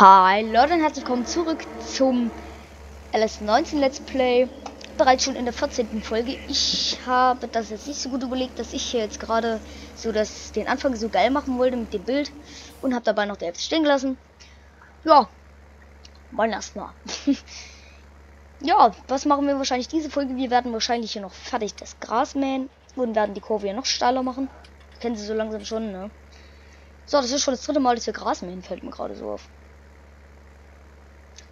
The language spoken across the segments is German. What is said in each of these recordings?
Hi Leute und herzlich willkommen zurück zum LS19 Let's Play. Bereits schon in der 14. Folge. Ich habe das jetzt nicht so gut überlegt, dass ich hier jetzt gerade so das, den Anfang so geil machen wollte mit dem Bild und habe dabei noch die Hälfte stehen gelassen. Ja, mal erstmal. ja, was machen wir wahrscheinlich diese Folge? Wir werden wahrscheinlich hier noch fertig das Gras mähen und werden die Kurve hier noch steiler machen. Kennen Sie so langsam schon, ne? So, das ist schon das dritte Mal, dass wir Gras mähen, fällt mir gerade so auf.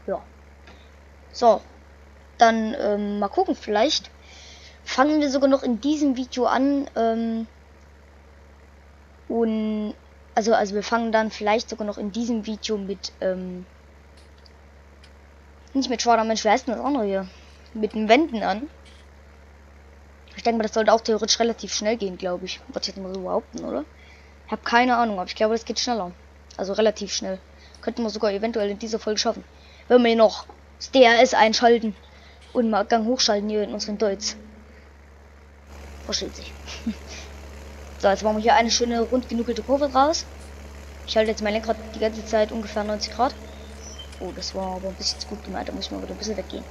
Ja. So. Dann ähm, mal gucken, vielleicht fangen wir sogar noch in diesem Video an. Ähm, und also, also wir fangen dann vielleicht sogar noch in diesem Video mit ähm, nicht mit Schwader Mensch, wer heißt denn das andere hier? Mit den Wänden an. Ich denke mal, das sollte auch theoretisch relativ schnell gehen, glaube ich. Wollte ich jetzt mal so behaupten, oder? Ich habe keine Ahnung, aber ich glaube, das geht schneller. Also relativ schnell. Könnten wir sogar eventuell in dieser Folge schaffen. Wenn wir noch das DRS einschalten und mal Gang hochschalten hier in unseren Deutsch. Versteht sich. so, jetzt machen wir hier eine schöne rund genuckelte Kurve raus. Ich halte jetzt mein Lenkrad die ganze Zeit ungefähr 90 Grad. Oh, das war aber ein bisschen zu gut gemeint. Da muss ich mal wieder ein bisschen weggehen.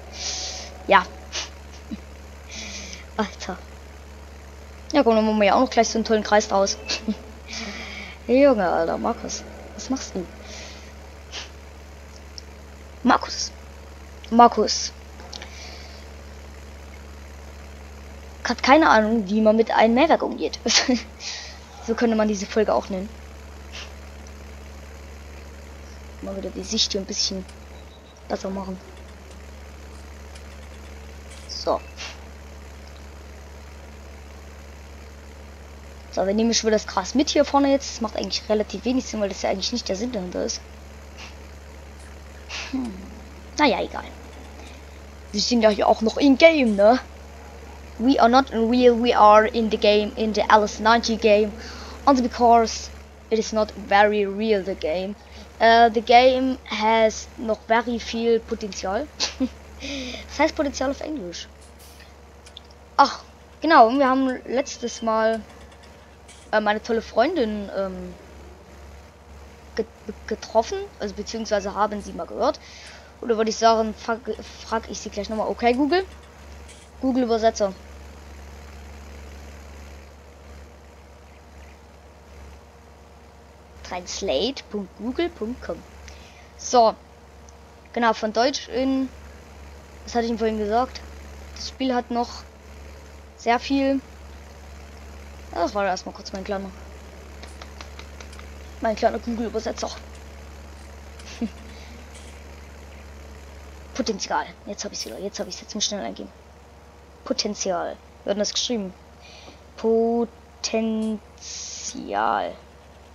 Ja. Alter. Ja, komm, dann machen wir ja auch noch gleich so einen tollen Kreis draus. Junge, Alter, Markus. Was machst du? Markus. Markus. Hat keine Ahnung, wie man mit einem Mehrwerk umgeht. so könnte man diese Folge auch nennen. Mal wieder die Sicht hier ein bisschen besser machen. So. So, wir nehmen schon das Gras mit hier vorne jetzt. Das macht eigentlich relativ wenig Sinn, weil das ja eigentlich nicht der Sinn dahinter ist. Hm. Naja, egal. Wir sind ja hier auch noch in Game, ne? We are not in real, we are in the game, in the LS90 game. And because it is not very real, the game. Uh, the game has noch very viel Potenzial. das heißt Potenzial auf Englisch. Ach, genau, wir haben letztes Mal äh, meine tolle Freundin ähm, getroffen, also beziehungsweise haben sie mal gehört. Oder würde ich sagen, frage frag ich sie gleich nochmal. Okay, Google. Google Übersetzer. Translate.google.com. So. Genau, von Deutsch in. Was hatte ich ihm vorhin gesagt? Das Spiel hat noch sehr viel. Das war erstmal kurz mein kleiner. Mein kleiner Google-Übersetzer. Potenzial. Jetzt habe ich es wieder. Jetzt habe ich es jetzt muss schnell eingeben. Potenzial. Wir haben das geschrieben. Potenzial.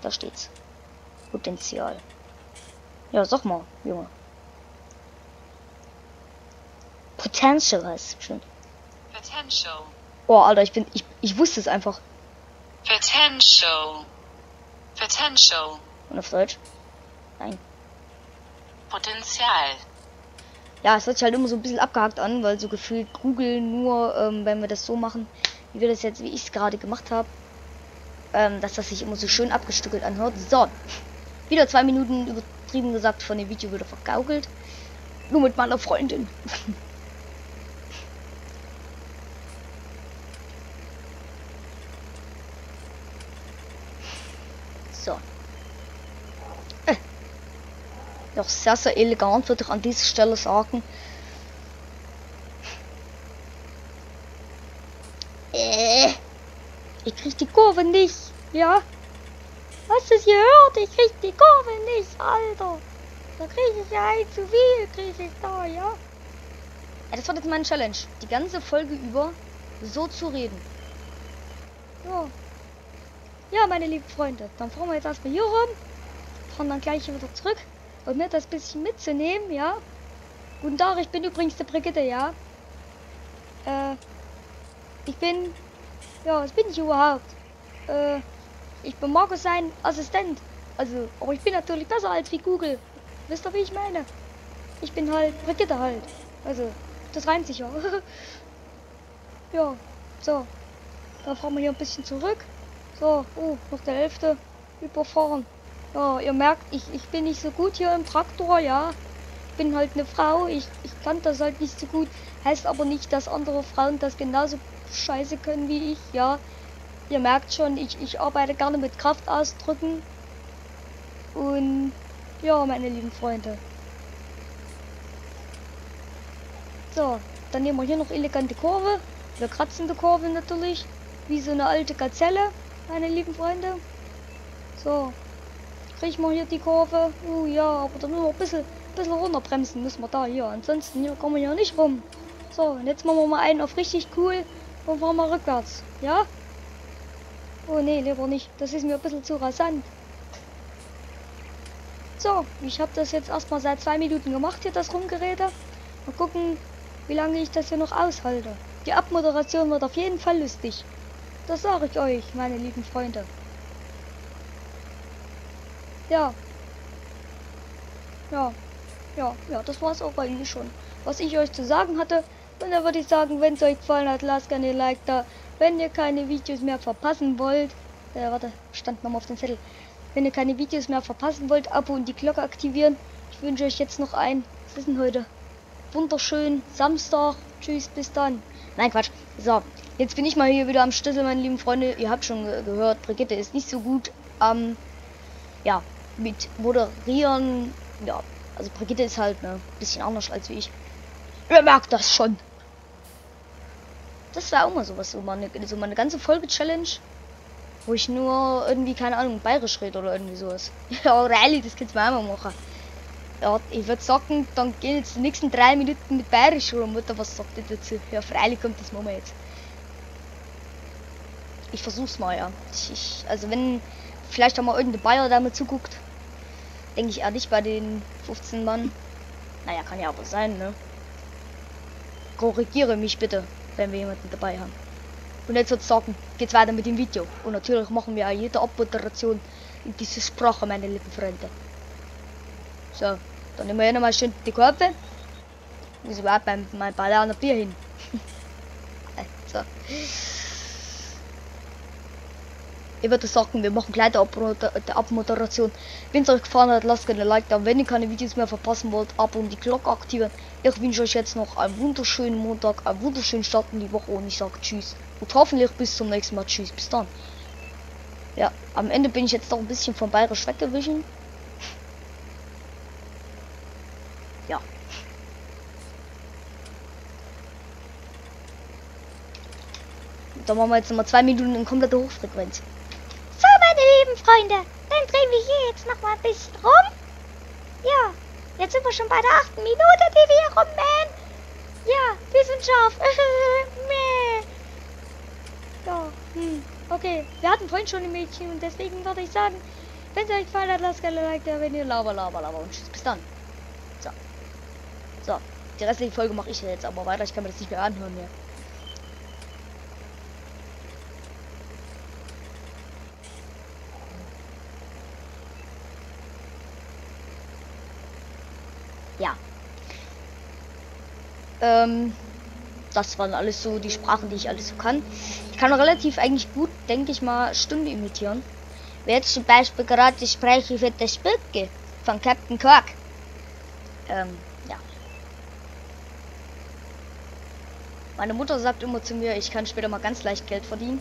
Da steht's. Potenzial. Ja, sag mal, Junge. Potential heißt es schon. Potential. Oh, Alter, ich bin. Ich, ich wusste es einfach. Potential. Potential. Und auf Deutsch? Nein. Potenzial. Ja, es hört sich halt immer so ein bisschen abgehakt an, weil so gefühlt Google nur, ähm, wenn wir das so machen, wie wir das jetzt, wie ich es gerade gemacht habe, ähm, dass das sich immer so schön abgestückelt anhört. So. Wieder zwei Minuten übertrieben gesagt von dem Video wieder vergaukelt. Nur mit meiner Freundin. so. Äh. Doch sehr, sehr elegant, würde ich an dieser Stelle sagen. Äh. Ich krieg die Kurve nicht. Ja. Hast du es gehört? Ich krieg die Kurve nicht, Alter. Da krieg ich ja ein zu viel, krieg ich da, ja. ja. Das war jetzt meine Challenge. Die ganze Folge über so zu reden. Ja. Ja, meine lieben Freunde. Dann fahren wir jetzt erstmal hier rum. Fahren dann gleich wieder zurück. Um mir das bisschen mitzunehmen, ja. Guten Tag, ich bin übrigens der Brigitte, ja. Äh. Ich bin. Ja, was bin ich überhaupt? Äh. Ich bin Markus sein Assistent. Also, aber ich bin natürlich besser als wie Google. Wisst ihr, wie ich meine? Ich bin halt Brigitte halt. Also, das reimt sich ja. ja, so. Dann fahren wir hier ein bisschen zurück. So, oh, noch der Hälfte überfahren. Ja, ihr merkt, ich, ich bin nicht so gut hier im Traktor, ja. Ich bin halt eine Frau, ich, ich kann das halt nicht so gut. Heißt aber nicht, dass andere Frauen das genauso scheiße können wie ich, ja. Ihr merkt schon, ich, ich arbeite gerne mit Kraftausdrücken. Und ja, meine lieben Freunde. So, dann nehmen wir hier noch elegante Kurve. Wir kratzen die Kurve natürlich. Wie so eine alte Gazelle, meine lieben Freunde. So. Kriegen wir hier die Kurve. Oh ja, aber dann nur ein bisschen, bisschen runterbremsen müssen wir da hier. Ansonsten hier kommen wir hier nicht rum. So, und jetzt machen wir mal einen auf richtig cool und fahren wir rückwärts. Ja? Oh nee, lieber nicht. Das ist mir ein bisschen zu rasant. So, ich habe das jetzt erstmal seit zwei Minuten gemacht, hier das Rumgerede. Mal gucken, wie lange ich das hier noch aushalte. Die Abmoderation wird auf jeden Fall lustig. Das sage ich euch, meine lieben Freunde. Ja. Ja. Ja, ja, das war's auch eigentlich schon. Was ich euch zu sagen hatte. Und dann würde ich sagen, wenn es euch gefallen hat, lasst gerne ein Like da. Wenn ihr keine Videos mehr verpassen wollt. Äh, warte, stand nochmal auf den Zettel. Wenn ihr keine Videos mehr verpassen wollt, Abo und die Glocke aktivieren. Ich wünsche euch jetzt noch ein. Was ist denn heute? Wunderschön. Samstag. Tschüss, bis dann. Nein, Quatsch. So, jetzt bin ich mal hier wieder am Schlüssel, meine lieben Freunde. Ihr habt schon ge gehört, Brigitte ist nicht so gut am, ähm, ja, mit moderieren. Ja, also Brigitte ist halt ne, bisschen anders als wie ich. Ihr merkt das schon. Das war auch mal sowas, so mal eine, so mal ganze Folge-Challenge, wo ich nur irgendwie, keine Ahnung, bayerisch rede oder irgendwie sowas. Ja, Rally, das kannst du mal machen. Ja, ich würde sagen, dann gehen jetzt die nächsten drei Minuten mit bayerisch rum. Mutter, was sagt ihr dazu? Ja, freilich kommt das Mama jetzt. Ich versuch's mal, ja. Ich, ich, also wenn vielleicht auch mal irgendein Bayer da mal zuguckt, denke ich eher nicht bei den 15 Mann. Naja, kann ja aber sein, ne? Korrigiere mich bitte, wenn wir jemanden dabei haben. Und jetzt sozusagen geht's weiter mit dem Video. Und natürlich machen wir auch jede Abmoderation in diese Sprache, meine lieben Freunde. So, dann nehmen wir hier nochmal schön die Kurve. Muss überhaupt beim mein Baller Bier hin. so. Ich würde sagen, wir machen gleich die Abmoderation. Wenn es euch gefallen hat, lasst gerne ein Like da. Wenn ihr keine Videos mehr verpassen wollt, Abo und die Glocke aktivieren. Ich wünsche euch jetzt noch einen wunderschönen Montag, einen wunderschönen Start in die Woche und ich sage Tschüss. Und hoffentlich bis zum nächsten Mal. Tschüss, bis dann. Ja, am Ende bin ich jetzt noch ein bisschen von Bayerisch weggewichen. Ja. Da machen wir jetzt noch mal zwei Minuten in kompletter Hochfrequenz lieben Freunde, dann drehen wir hier jetzt noch mal ein bisschen rum. Ja, jetzt sind wir schon bei der achten Minute, die wir hier rummähen. Ja, wir sind scharf. ja, hm, okay. Wir hatten vorhin schon ein Mädchen und deswegen würde ich sagen, wenn es euch gefallen hat, lasst gerne Like da, wenn ihr laber, laber, laber und tschüss, bis dann. So. So, die restliche Folge mache ich jetzt aber weiter. Ich kann mir das nicht mehr anhören hier. ja. Ähm, das waren alles so die Sprachen, die ich alles so kann. Ich kann relativ eigentlich gut, denke ich mal, Stimmen imitieren. Wer jetzt zum Beispiel gerade die Spreche für das Spücke von Captain Quark. Ähm, ja. Meine Mutter sagt immer zu mir, ich kann später mal ganz leicht Geld verdienen.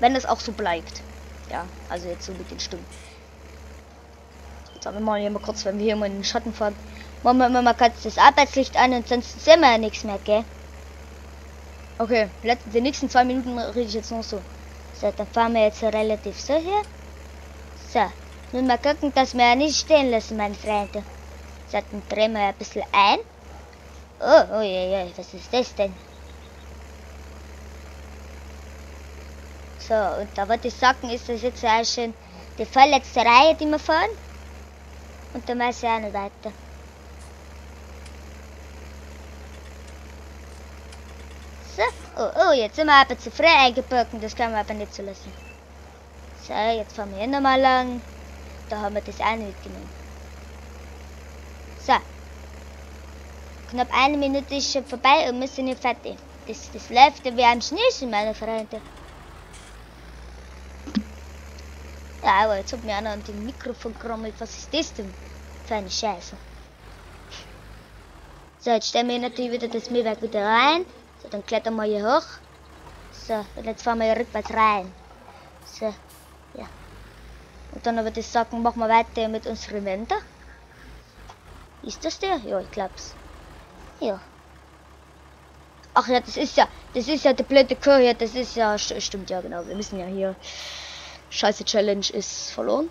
Wenn es auch so bleibt. Ja, also jetzt so mit den Stimmen. Sagen wir mal hier mal kurz, wenn wir hier mal in den Schatten fahren. Machen wir immer mal kurz das Arbeitslicht an und sonst sehen wir ja nichts mehr, gell? Okay, die nächsten zwei Minuten rede ich jetzt noch so. So, dann fahren wir jetzt relativ so hier. So, nun mal gucken, dass wir ja nicht stehen lassen, meine Freunde. So, dann drehen wir ein bisschen ein. Oh, oh je, je, was ist das denn? So, und da würde ich sagen, ist das jetzt auch schon die vorletzte Reihe, die wir fahren. Und dann weiß ich auch nicht weiter. So. Oh, oh, jetzt sind wir aber zu frei eingebogen. Das können wir aber nicht so lassen. So, jetzt fahren wir hier nochmal lang. Da haben wir das eine mitgenommen. So. Knapp eine Minute ist schon vorbei und wir sind hier fertig. Das, das läuft wie am Schnee, meine Freunde. Aua, jetzt hat mir einer an dem Mikrofon gerommelt. Was ist das denn für eine Scheiße? So, jetzt stellen wir natürlich wieder das Müllwerk wieder rein. So, dann klettern wir hier hoch. So, und jetzt fahren wir hier rückwärts rein. So, ja. Und dann würde ich sagen, machen wir weiter mit unserem Wände. Ist das der? Ja, ich glaub's. Ja. Ach ja, das ist ja, das ist ja der blöde Chor hier, das ist ja, st stimmt ja genau, wir müssen ja hier, scheiße Challenge ist verloren.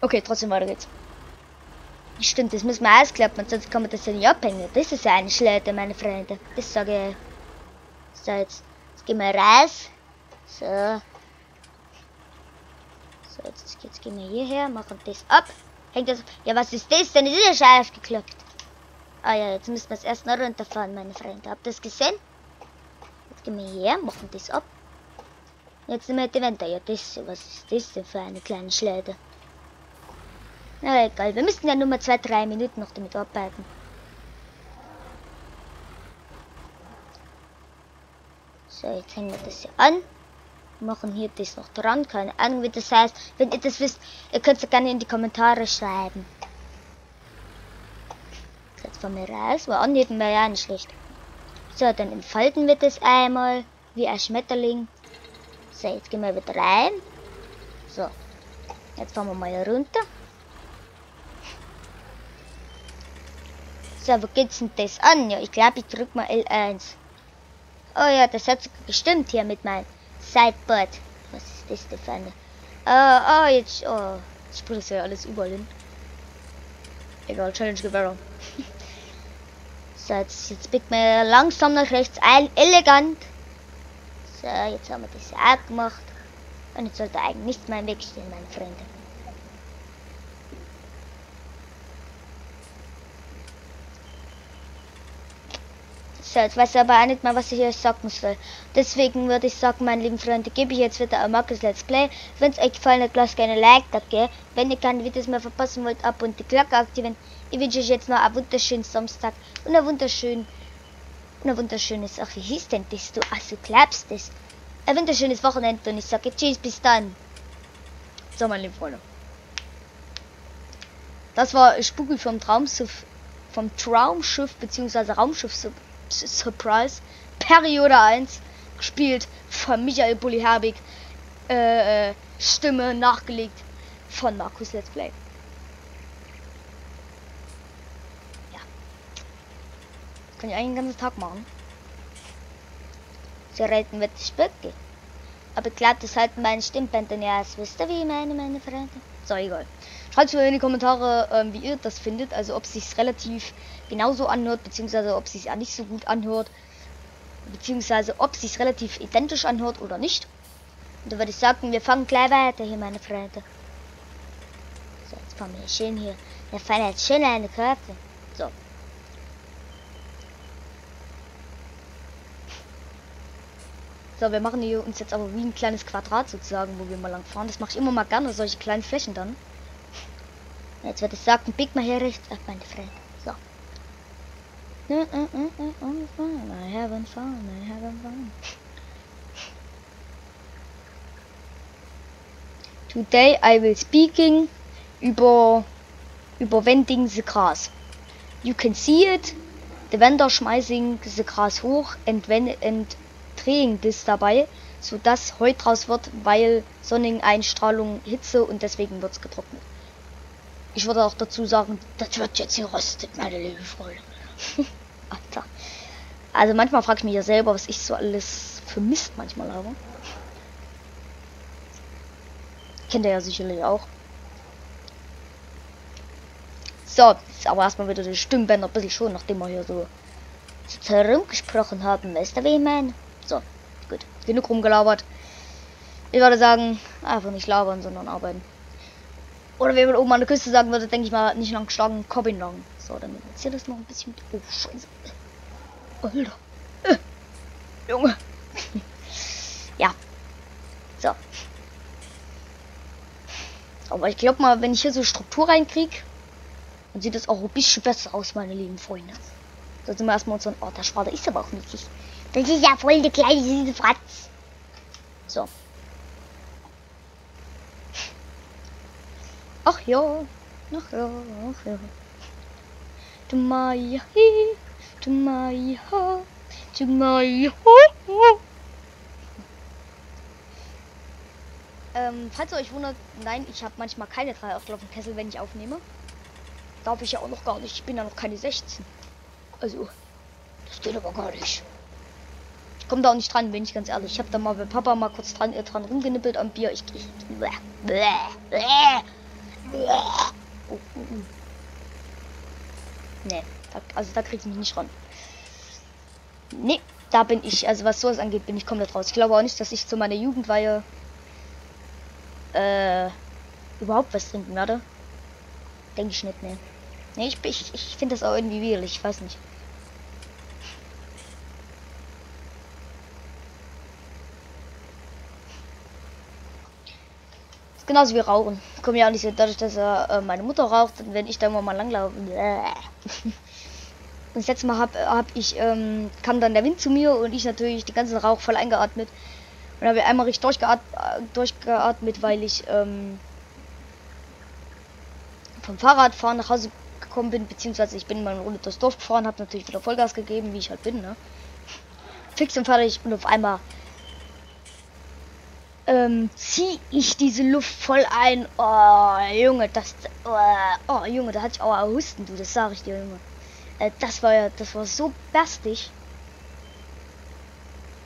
Okay, trotzdem weiter geht's. Stimmt, das müssen wir ausklappen, sonst kann man das ja nicht abhängen. Das ist ja eine Schläge, meine Freunde. Das sage ich. So, jetzt, jetzt gehen wir raus. So. So, jetzt, jetzt gehen wir hierher, machen das ab. Hängt das. Ja, was ist das denn? Das ist ja schon aufgeklappt. Ah ja, jetzt müssen wir es erst noch runterfahren, meine Freunde. Habt ihr das gesehen? Jetzt gehen wir her, machen das ab. Jetzt nehmen wir die Wände. Ja, das, was ist das denn für eine kleine Schläge? Na egal, wir müssen ja nur mal zwei, drei Minuten noch damit arbeiten. So, jetzt hängen wir das hier an. Machen hier das noch dran. Keine Ahnung, wie das heißt. Wenn ihr das wisst, ihr könnt es gerne in die Kommentare schreiben. Jetzt fahren wir raus. Weil anheben wir ja nicht schlecht. So, dann entfalten wir das einmal. Wie ein Schmetterling. So, jetzt gehen wir wieder rein. So. Jetzt fahren wir mal runter. So, wo geht's denn das an? Ja, ich glaube, ich drück mal L1. Oh ja, das hat sogar gestimmt hier mit meinem Sideboard. Was ist das denn für eine? Ah, oh, jetzt, oh, jetzt springt das ja alles überall hin. Egal, Challenge gewähren. so, jetzt, jetzt biegt mir langsam nach rechts ein. Elegant. So, jetzt haben wir das ja auch gemacht. Und jetzt sollte eigentlich nichts mehr im Weg stehen, meine Freunde. So, jetzt weiß aber auch nicht mehr, was ich euch sagen soll. Deswegen würde ich sagen, meine lieben Freunde, gebe ich jetzt wieder ein Markus Let's Play. Wenn es euch gefallen hat, lasst gerne ein Like da, gell? Wenn ihr keine Videos mehr verpassen wollt, ab und die Glocke aktivieren. Ich wünsche euch jetzt noch einen wunderschönen Samstag und ein wunderschön, eine wunderschöne Sache. Wie hieß denn das, du? Ach, du glaubst das. Ein wunderschönes Wochenende und ich sage Tschüss, bis dann. So, meine lieben Freunde. Das war Spooky vom Traumschiff, vom Traumschiff, beziehungsweise Raumschiff Surprise, Periode 1, gespielt von Michael Bulli Herbig, äh, Stimme nachgelegt von Markus Let's Play. Ja. Kann ich den ganzen Tag machen. Sie reiten wird spöcke. Aber klar, das halten meine Stimmbänder nicht aus. Wisst ihr, wie meine, meine Freunde? So, egal. Schreibt mir in die Kommentare, ähm, wie ihr das findet. Also, ob es sich relativ genauso anhört, beziehungsweise ob es sich nicht so gut anhört. Beziehungsweise, ob es sich relativ identisch anhört oder nicht. Und da würde ich sagen, wir fangen gleich weiter hier, meine Freunde. So, jetzt fahren wir schön hier. Wir fahren jetzt schön eine Karte. So. So, wir machen hier uns jetzt aber wie ein kleines Quadrat sozusagen, wo wir mal lang fahren. Das mache ich immer mal gerne, solche kleinen Flächen dann. Jetzt würde ich sagen, bieg mal hier rechts ab, meine Freunde. So. I haven't fun, I haven't fun. Today I will speaking über über Wending the Gras. You can see it. The vendor schmeißing the Gras hoch and when and drehen das dabei, so dass Heu draus wird, weil Sonneneinstrahlung, Hitze und deswegen wird es getrocknet. Ich würde auch dazu sagen, das wird jetzt gerostet, meine liebe Freunde. Alter. Also manchmal frage ich mich ja selber, was ich so alles für Mist manchmal habe. Kennt ihr ja sicherlich auch. So, jetzt aber erstmal wieder die Stimmbänder ein bisschen schon, nachdem wir hier so herumgesprochen haben. Weißt du, ich meine? So, gut. Genug rumgelabert. Ich würde sagen, einfach nicht labern, sondern arbeiten. Oder wenn man oben an der Küste sagen würde, denke ich mal, nicht lang geschlagen, Cobbin lang. So, dann hier das noch ein bisschen. Oh, Scheiße. Alter. Äh, Junge. ja. So. Aber ich glaube mal, wenn ich hier so Struktur reinkriege, dann sieht das auch ein bisschen besser aus, meine lieben Freunde. So sind wir erstmal unseren. Oh, der Schwader ist aber auch niedlich. Das ist ja voll der kleine süße Fratz. So. Ach ja, ach ja, ach ja. Du hi, du Mai, ha, du Mai, ho, ho. Ähm, falls ihr euch wundert, nein, ich habe manchmal keine drei aufgelaufenen Kessel, wenn ich aufnehme. Darf ich ja auch noch gar nicht. Ich bin ja noch keine 16. Also, das geht aber gar nicht. Ich komme da auch nicht dran, bin ich ganz ehrlich. Ich habe da mal bei Papa mal kurz dran, äh, dran rumgenippelt am Bier. Ich, ich bläh, bläh, bläh, da, also da kriege ich mich nicht ran. Nee, da bin ich, also was sowas angeht, bin ich komplett raus. Ich glaube auch nicht, dass ich zu meiner Jugendweihe äh, überhaupt was trinken werde. Denke ich nicht, ne. Ne, ich, ich, ich finde das auch irgendwie widerlich, ich weiß nicht. Genauso wie Rauchen. Ich komme ja auch nicht so dadurch, dass er, äh, meine Mutter raucht wenn ich da immer mal langlaufe. Und das letzte Mal hab, hab ich, ähm, kam dann der Wind zu mir und ich natürlich den ganzen Rauch voll eingeatmet. Und habe einmal richtig durchgeat durchgeatmet, weil ich ähm, vom Fahrradfahren nach Hause gekommen bin, beziehungsweise ich bin mal eine Runde durchs Dorf gefahren, habe natürlich wieder Vollgas gegeben, wie ich halt bin, ne? Fix und fertig und auf einmal ähm, ziehe ich diese Luft voll ein. Oh, Junge, das, oh, oh Junge, da hatte ich auch Husten, du, das sage ich dir, Junge. Äh, das war ja, das war so berstig.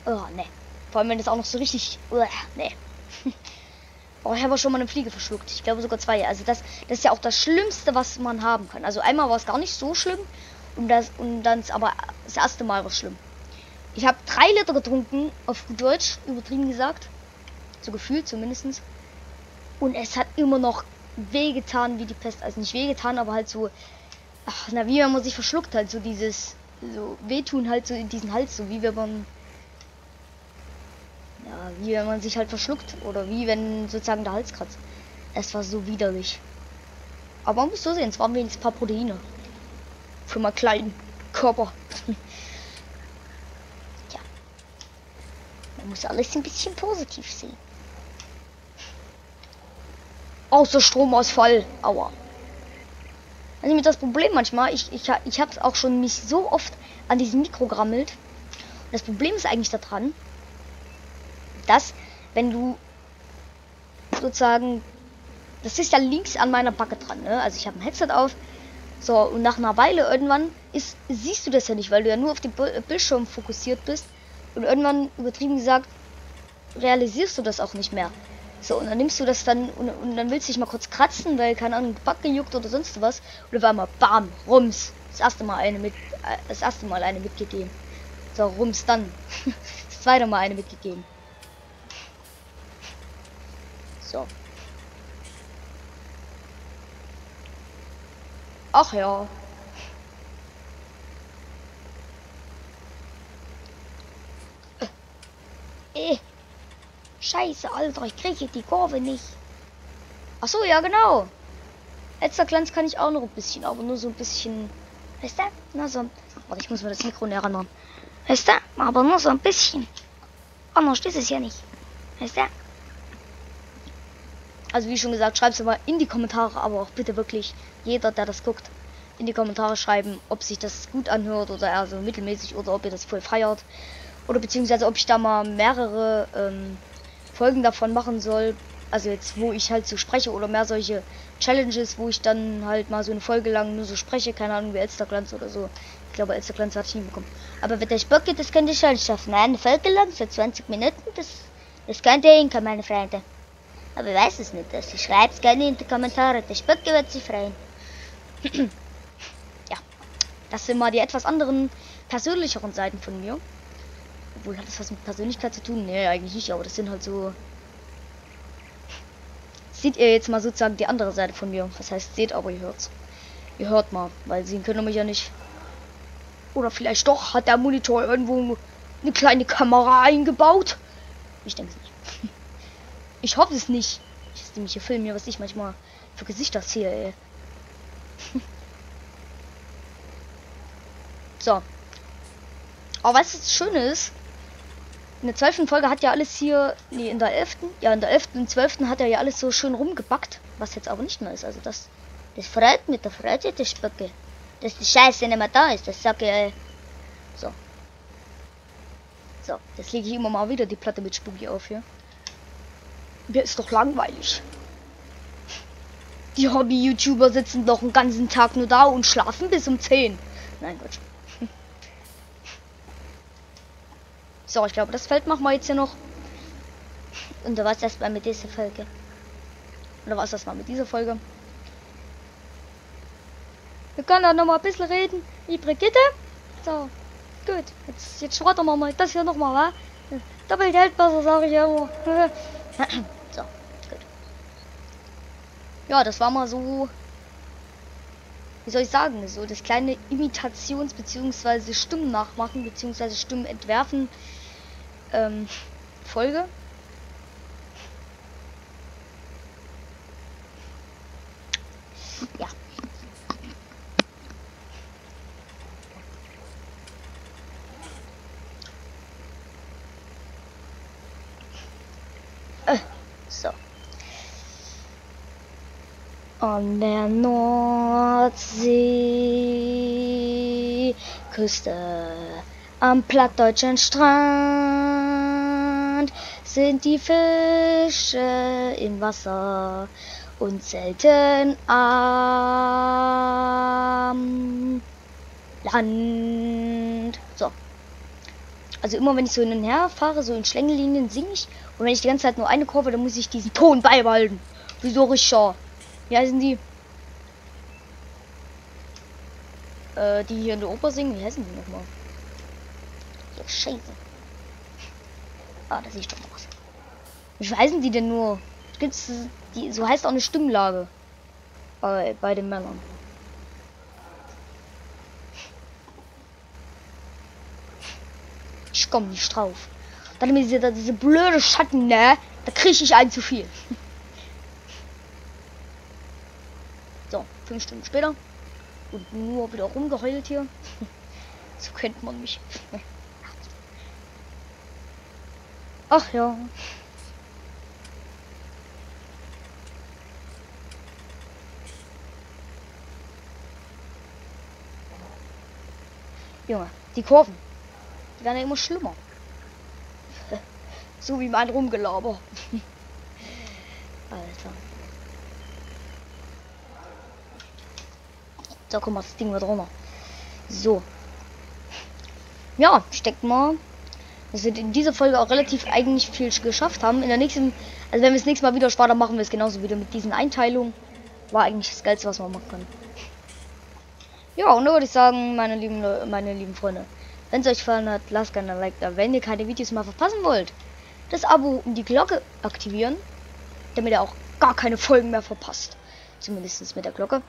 Oh, ne. Vor allem, wenn das auch noch so richtig, uh, ne. Oh, ich habe schon mal eine Fliege verschluckt. Ich glaube sogar zwei. Also das, das ist ja auch das Schlimmste, was man haben kann. Also einmal war es gar nicht so schlimm und das und dann ist aber das erste Mal was schlimm. Ich habe drei Liter getrunken, auf Deutsch, übertrieben gesagt. So gefühlt zumindestens. Und es hat immer noch wehgetan wie die Pest. Also nicht wehgetan, aber halt so. Ach, na, wie wenn man sich verschluckt halt, so dieses. So wehtun halt so in diesen Hals, so wie wenn man. Ja, wie wenn man sich halt verschluckt. Oder wie wenn sozusagen der Hals kratzt. Es war so widerlich. Aber man muss so sehen, es waren wenigstens ein paar Proteine. Für meinen kleinen Körper. ja. Man muss alles ein bisschen positiv sehen. Außer Stromausfall. Aua. Also mit das Problem manchmal, ich, ich, ich habe auch schon mich so oft an diesem Mikro gerammelt. Das Problem ist eigentlich daran, dass wenn du sozusagen, das ist ja links an meiner Backe dran, ne? Also ich habe ein Headset auf. So, und nach einer Weile irgendwann ist, siehst du das ja nicht, weil du ja nur auf den Bildschirm fokussiert bist. Und irgendwann, übertrieben gesagt, realisierst du das auch nicht mehr. So, und dann nimmst du das dann und, und dann willst du dich mal kurz kratzen, weil, keine Ahnung, Backe juckt oder sonst was. Und auf einmal, bam, rums. Das erste Mal eine mit, äh, das erste Mal eine mitgegeben. So, rums dann. das zweite Mal eine mitgegeben. So. Ach ja. Äh. äh. Scheiße, Alter, ich kriege die Kurve nicht. Ach so, ja genau. Letzter Glanz kann ich auch noch ein bisschen, aber nur so ein bisschen. Weißt du? Na so. Warte, ich muss mir das Mikro näher ran. Weißt du? Aber nur so ein bisschen. Anders ist es ja nicht. Weißt du? Also wie schon gesagt, schreibt es mal in die Kommentare, aber auch bitte wirklich jeder, der das guckt, in die Kommentare schreiben, ob sich das gut anhört oder eher so mittelmäßig oder ob ihr das voll feiert. Oder beziehungsweise ob ich da mal mehrere ähm, Folgen davon machen soll. Also jetzt, wo ich halt so spreche oder mehr solche Challenges, wo ich dann halt mal so eine Folge lang nur so spreche, keine Ahnung, wie Elsterglanz oder so. Ich glaube, Elsterglanz hatte ich nie bekommen. Aber wenn euch Bock geht, das könnt ihr schon schaffen. Eine Folge lang, für 20 Minuten, das, das könnt ihr hinkommen, meine Freunde. Aber ich weiß es nicht. Also schreibt gerne in die Kommentare. Der Spöcke wird sich freuen. ja, das sind mal die etwas anderen, persönlicheren Seiten von mir. Obwohl, hat das was mit Persönlichkeit zu tun? Nee, eigentlich nicht, aber das sind halt so... Seht ihr jetzt mal sozusagen die andere Seite von mir. Was heißt seht, aber ihr hört's. Ihr hört mal, weil sehen können mich ja nicht. Oder vielleicht doch, hat der Monitor irgendwo eine kleine Kamera eingebaut? Ich denke nicht. Ich hoffe es nicht. Ich ist nämlich hier filmen, was ich manchmal für Gesichter sehe, ey. so. Aber was das Schöne ist, in der zwölften Folge hat ja alles hier, nee, in der elften, ja, in der elften und zwölften hat er ja alles so schön rumgebackt. Was jetzt aber nicht mehr ist. Also das, das freut mich, da freut sich die Spöcke. Dass die Scheiße nicht mehr da ist. Das sag ich. Äh, so. So, jetzt lege ich immer mal wieder die Platte mit Spooky auf hier. Mir ist doch langweilig. Die Hobby-YouTuber sitzen doch den ganzen Tag nur da und schlafen bis um 10. Nein, Gott. So, ich glaube, das Feld machen wir jetzt hier noch. Und da war es erstmal mit dieser Folge. Oder was das mal mit dieser Folge? Wir können dann noch mal ein bisschen reden. wie Brigitte. So, gut. Jetzt, jetzt schrottern wir mal das hier noch mal, wa? Doppelt hält besser, sage ich immer. so, gut. Ja, das war mal so. Wie soll ich sagen? So das kleine Imitations- bzw. Stimmen nachmachen bzw. Stimmen entwerfen ähm, Folge. Ja. Äh, so. An der Nordseeküste, am plattdeutschen Strand sind die Fische im Wasser und selten am Land. So. Also immer wenn ich so hin und her fahre, so in Schlängellinien singe ich. Und wenn ich die ganze Zeit nur eine Kurve, dann muss ich diesen Ton beibehalten. Wieso Richard? Wie heißen die? Äh, die hier in der Oper singen, wie heißen die nochmal? Ja, scheiße. Ah, da sehe ich doch was. Wie heißen die denn nur? Gibt's die, so heißt auch eine Stimmlage. Bei, bei den Männern. Ich komme nicht drauf. Dann mit dieser, diese blöde Schatten, ne? Da kriege ich ein zu viel. So, fünf Stunden später. Und nur wieder rumgeheult hier. So kennt man mich. Ach ja. Junge, die Kurven. Die werden ja immer schlimmer. So wie mein Rumgelaber. Alter. So, guck mal, das Ding wird runter. So. Ja, denke mal, dass wir in dieser Folge auch relativ eigentlich viel geschafft haben. In der nächsten, also wenn wir das nächste Mal wieder sparen, dann machen wir es genauso wieder mit diesen Einteilungen. War eigentlich das Geilste, was man machen kann. Ja, und da würde ich sagen, meine lieben, meine lieben Freunde, wenn es euch gefallen hat, lasst gerne ein Like da. Wenn ihr keine Videos mehr verpassen wollt, das Abo und die Glocke aktivieren, damit ihr auch gar keine Folgen mehr verpasst. Zumindest mit der Glocke.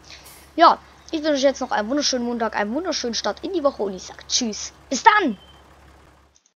Ja, ich wünsche euch jetzt noch einen wunderschönen Montag, einen wunderschönen Start in die Woche und ich sage Tschüss. Bis dann!